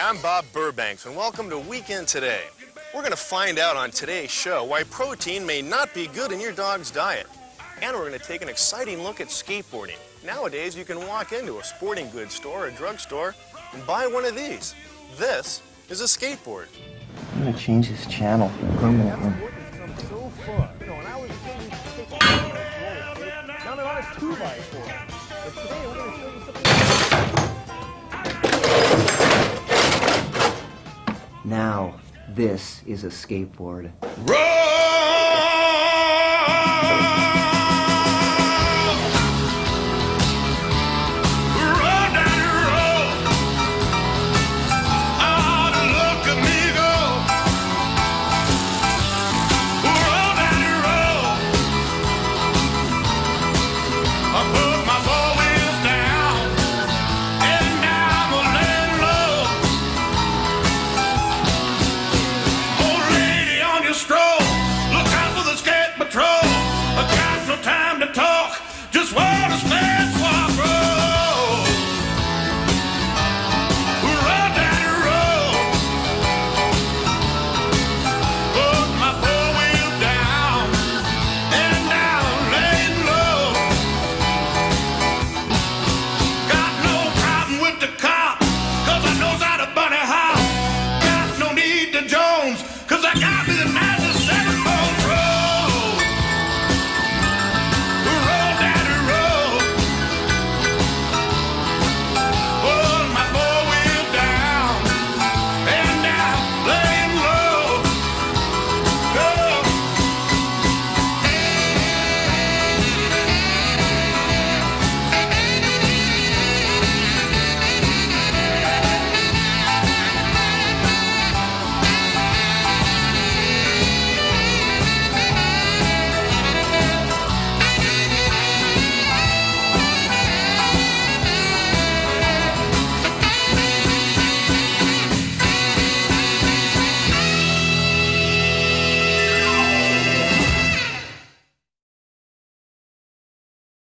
I'm Bob Burbanks, and welcome to Weekend Today. We're going to find out on today's show why protein may not be good in your dog's diet. And we're going to take an exciting look at skateboarding. Nowadays, you can walk into a sporting goods store or drugstore and buy one of these. This is a skateboard. I'm going to change this channel permanently. so far. You know, when I was a kid, we used to take Now they're on a two by four. But today we're going to show you Now, this is a skateboard. Run! Just wait.